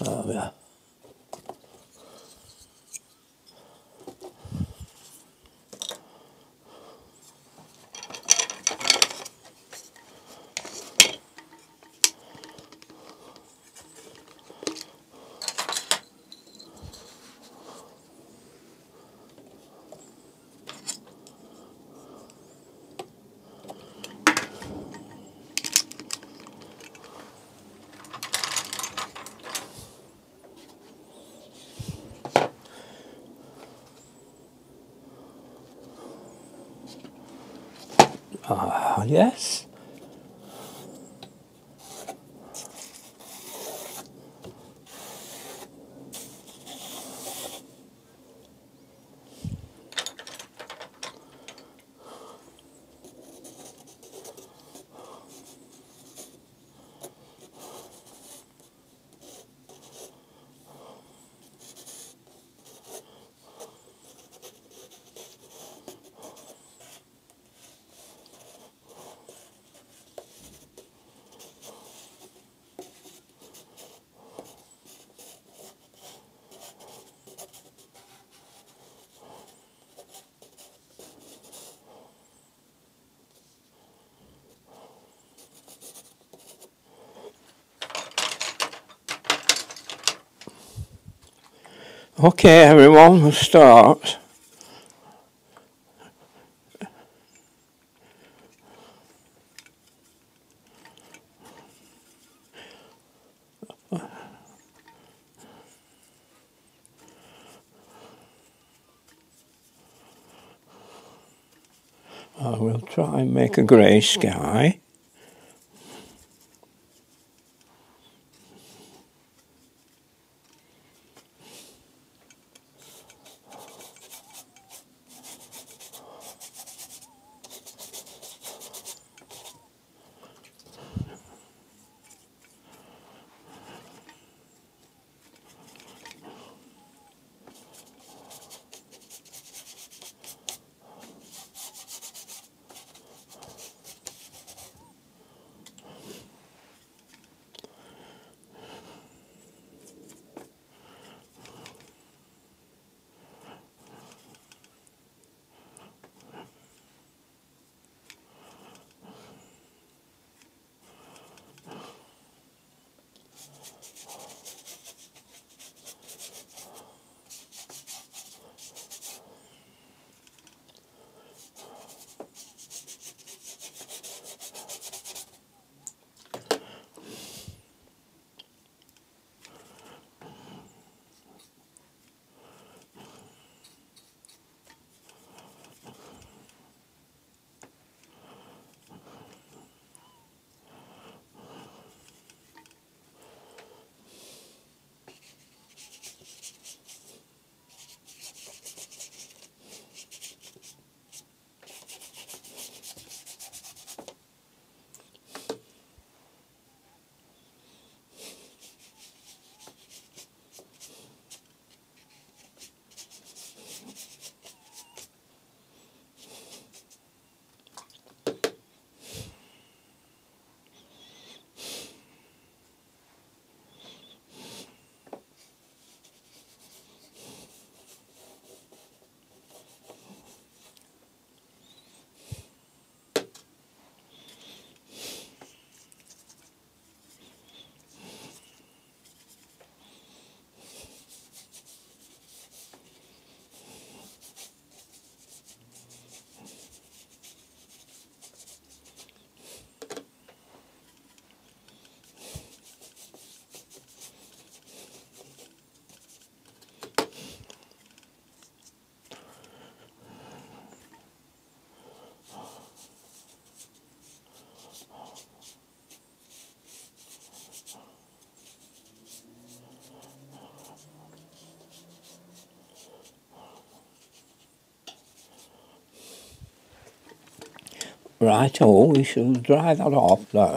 Oh, yeah. Ah, Okay, everyone, we'll start. I will try and make a grey sky. Right, oh, we shall dry that off now.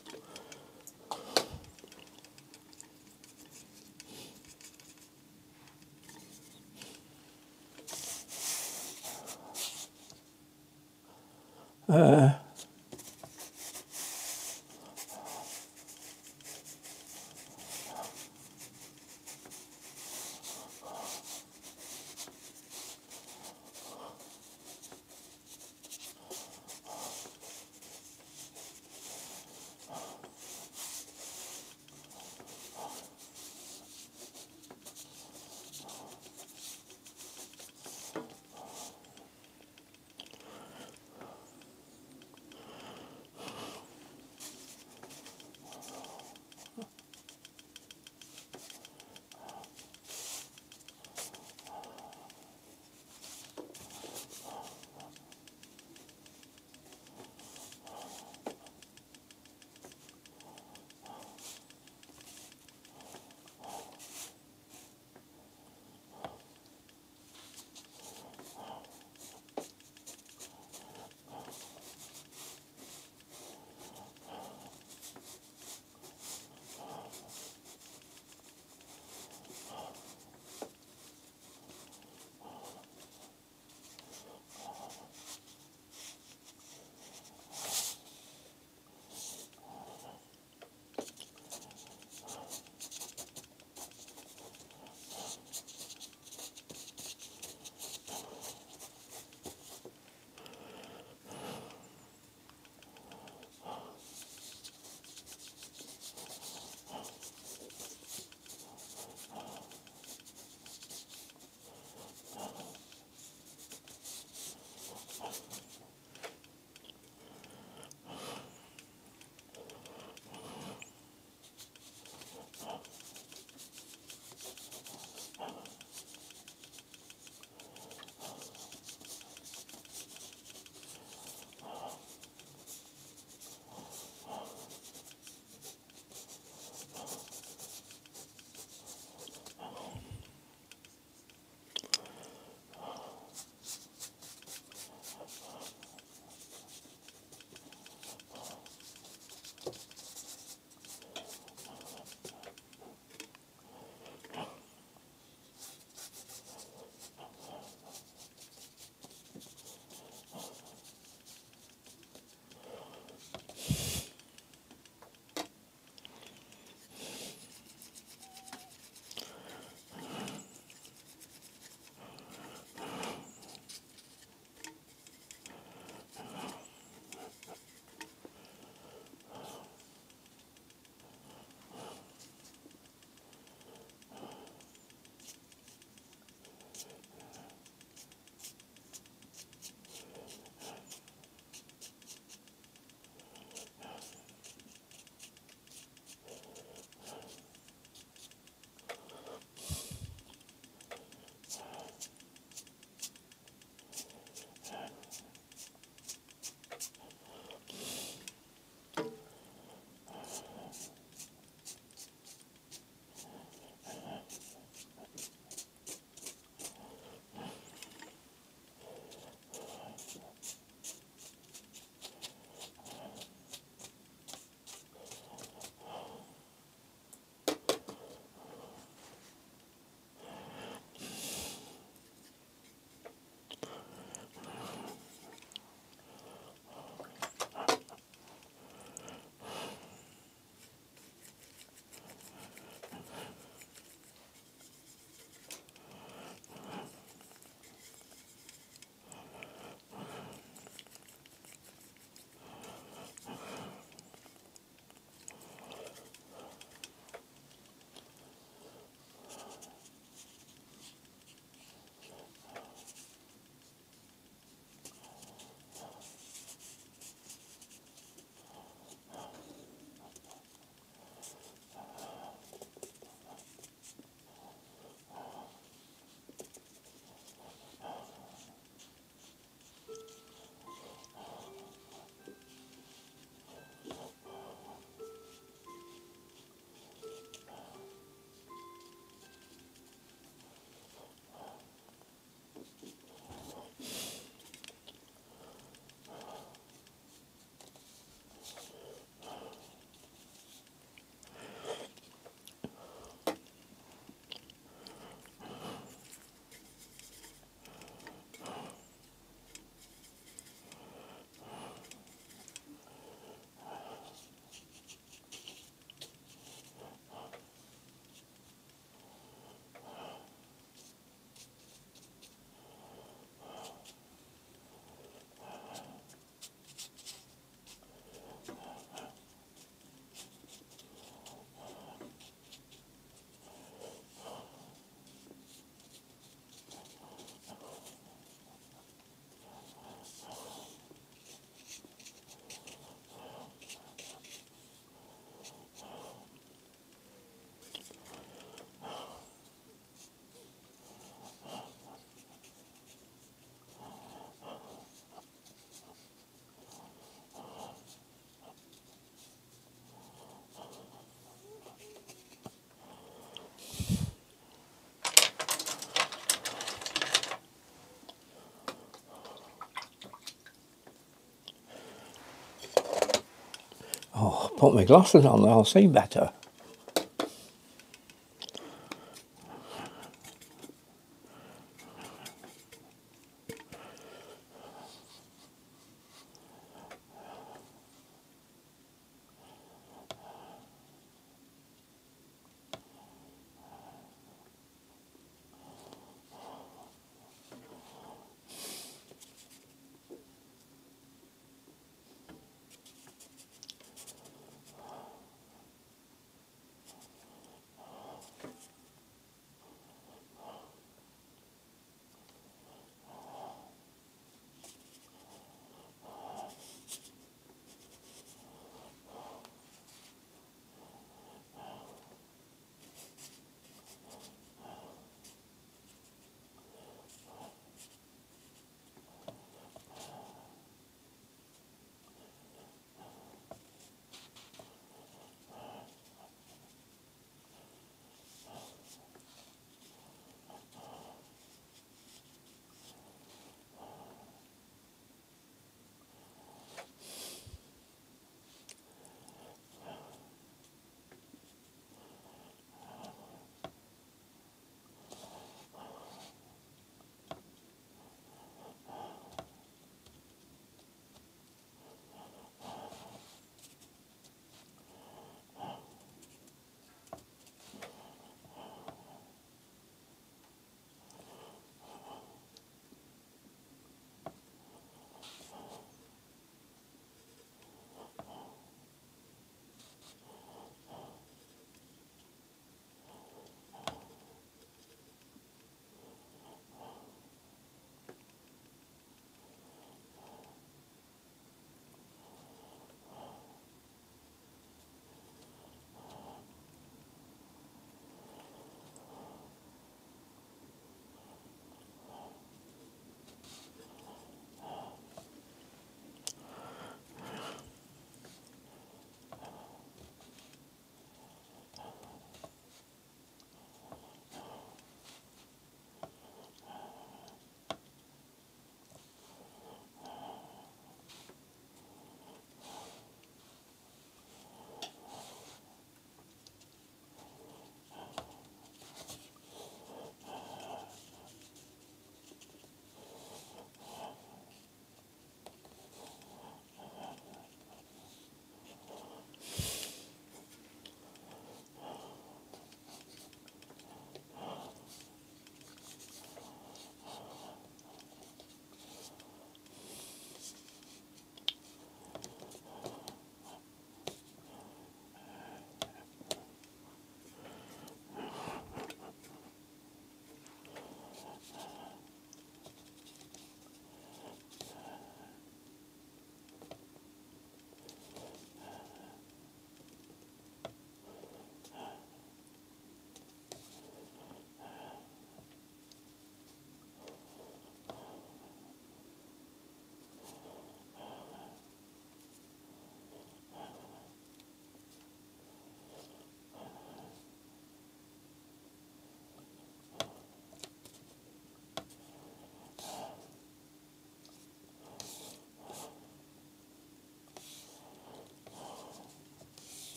Put my glasses on, I'll see better.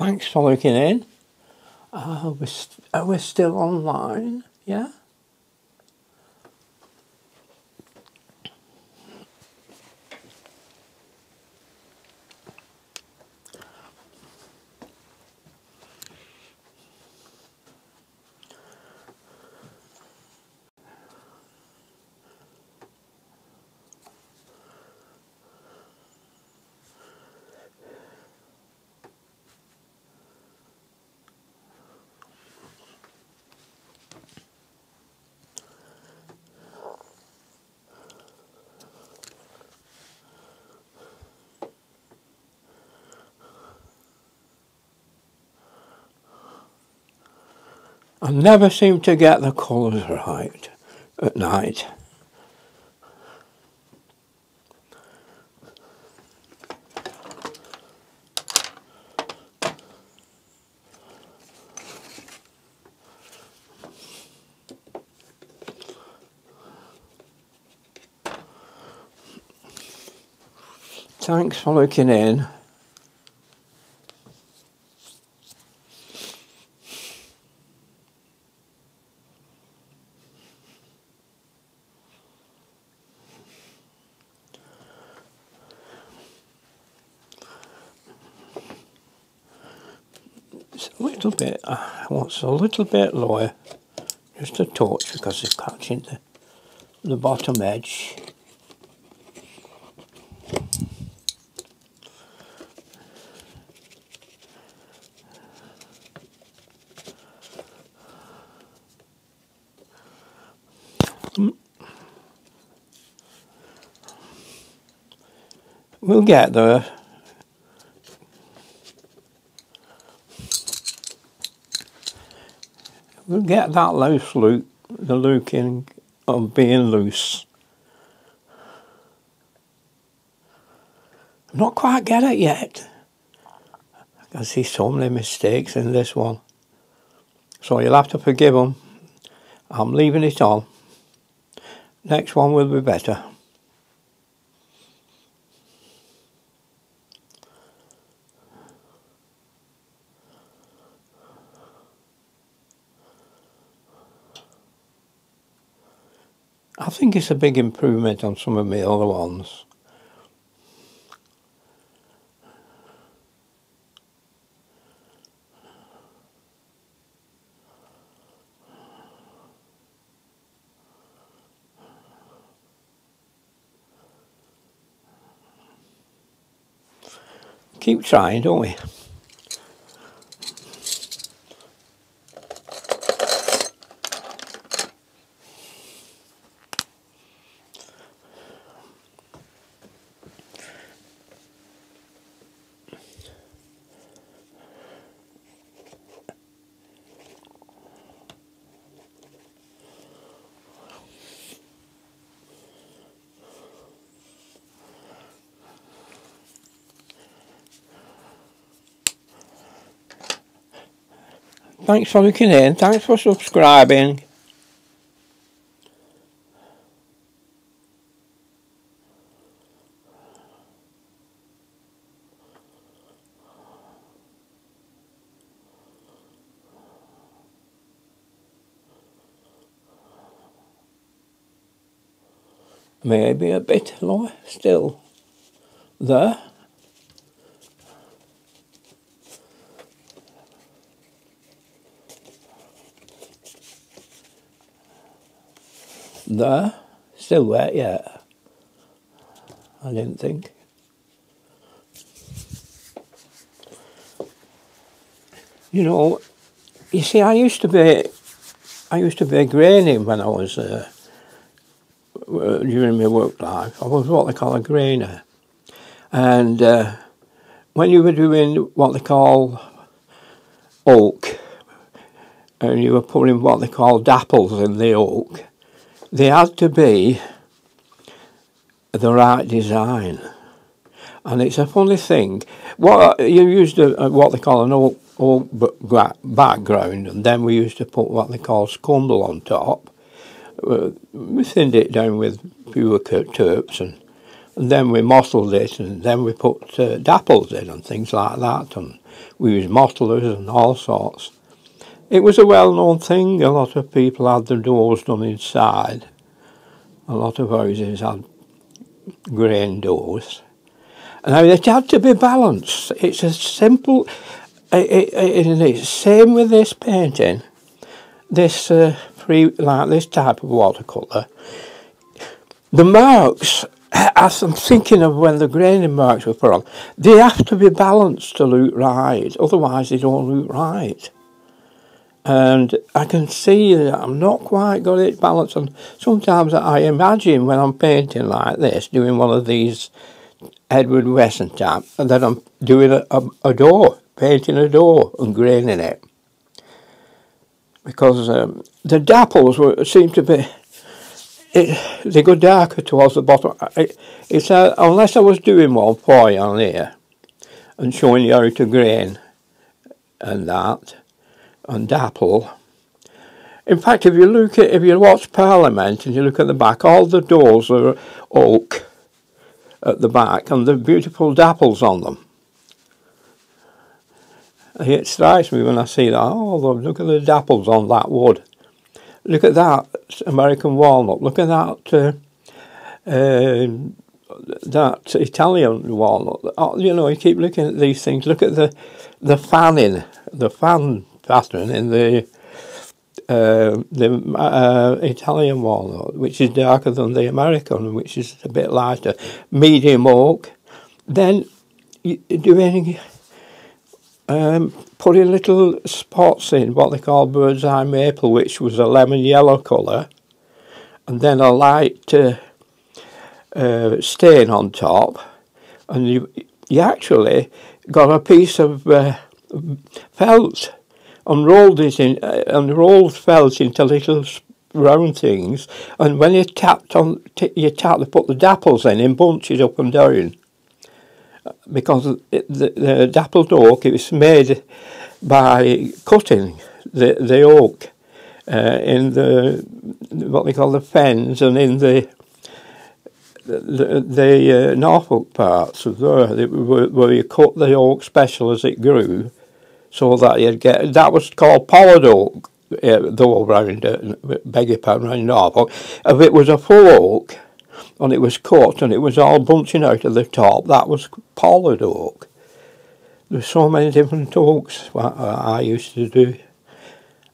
Thanks for looking in. Uh, we're, are we still online? Yeah? I never seem to get the colours right at night. Thanks for looking in. a little bit, uh, I want a little bit lower, just a touch because it's catching the, the bottom edge. We'll get there. Get that loose loop, the looking of being loose. Not quite get it yet. I can see so many mistakes in this one. So you'll have to forgive them. I'm leaving it on. Next one will be better. I think it's a big improvement on some of my other ones. Keep trying, don't we? Thanks for looking in. Thanks for subscribing. Maybe a bit lower still. There. There. Still wet yet. I didn't think. You know, you see, I used to be, I used to be a grainer when I was, uh, during my work life. I was what they call a grainer. And uh, when you were doing what they call oak, and you were putting what they call dapples in the oak, they had to be the right design. And it's a funny thing. What you used a, what they call an oak, oak background, and then we used to put what they call scumble on top. Uh, we thinned it down with pure turps, and And then we mottled it, and then we put uh, dapples in and things like that, and we used mottlers and all sorts. It was a well-known thing. A lot of people had their doors done inside. A lot of houses had grain doors. Now it had to be balanced. It's a simple. It, it, it, it's same with this painting. This uh, free like this type of watercolour. The marks as I'm thinking of when the graining marks were put on, they have to be balanced to look right, otherwise they don't look right. And I can see that I'm not quite got it balanced, and sometimes I imagine when I'm painting like this, doing one of these Edward Wesson type, and then I'm doing a, a, a door, painting a door and graining it. Because um, the dapples were, seem to be it, they go darker towards the bottom. It, it's a, unless I was doing one you on here and showing you how to grain and that and dapple. In fact, if you look at if you watch Parliament and you look at the back, all the doors are oak at the back and the beautiful dapples on them. It strikes me when I see that. Oh, look at the dapples on that wood. Look at that American walnut. Look at that uh, uh, that Italian walnut. Oh, you know, you keep looking at these things. Look at the the fanning, the fan pattern in the uh, the uh, Italian walnut, which is darker than the American, which is a bit lighter. Medium oak. Then you do um, putting little spots in what they call bird's eye maple, which was a lemon yellow colour, and then a light uh, uh, stain on top, and you, you actually got a piece of uh, felt and rolled it in, uh, and rolled felt into little round things, and when you tapped on, you tapped, to put the dapples in in bunches up and down. Because it, the, the dappled oak it was made by cutting the the oak uh, in the what they call the fens and in the the, the uh, Norfolk parts of there where, where you cut the oak special as it grew, so that you'd get that was called pollard oak. Uh, though around, uh, beg your pardon, around Norfolk, if it was a full oak, and it was cut and it was all bunching out of the top. That was pollard oak. There's so many different oaks what I used to do.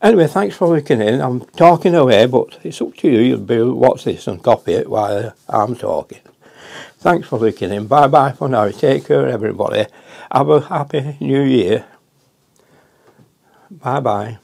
Anyway, thanks for looking in. I'm talking away, but it's up to you. You'll be watch this and copy it while I'm talking. Thanks for looking in. Bye bye for now. Take care, everybody. Have a happy new year. Bye bye.